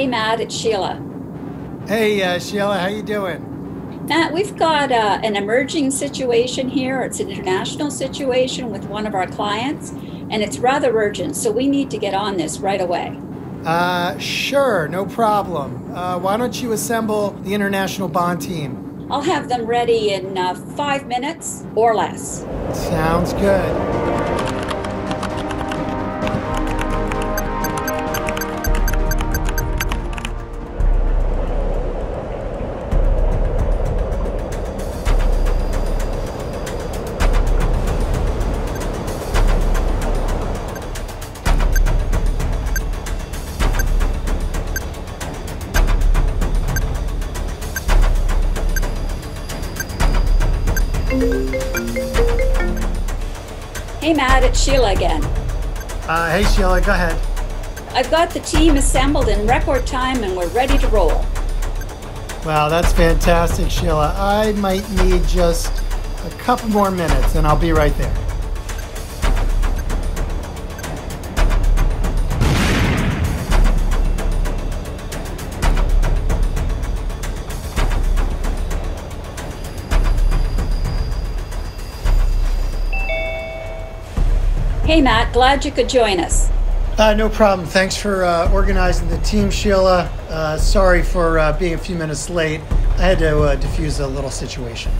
Hey, Matt, it's Sheila. Hey, uh, Sheila, how you doing? Matt, we've got uh, an emerging situation here. It's an international situation with one of our clients, and it's rather urgent, so we need to get on this right away. Uh, sure, no problem. Uh, why don't you assemble the international bond team? I'll have them ready in uh, five minutes or less. Sounds good. Hey, Matt, it's Sheila again. Uh, hey, Sheila, go ahead. I've got the team assembled in record time and we're ready to roll. Wow, that's fantastic, Sheila. I might need just a couple more minutes and I'll be right there. Hey, Matt, glad you could join us. Uh, no problem. Thanks for uh, organizing the team, Sheila. Uh, sorry for uh, being a few minutes late. I had to uh, diffuse a little situation.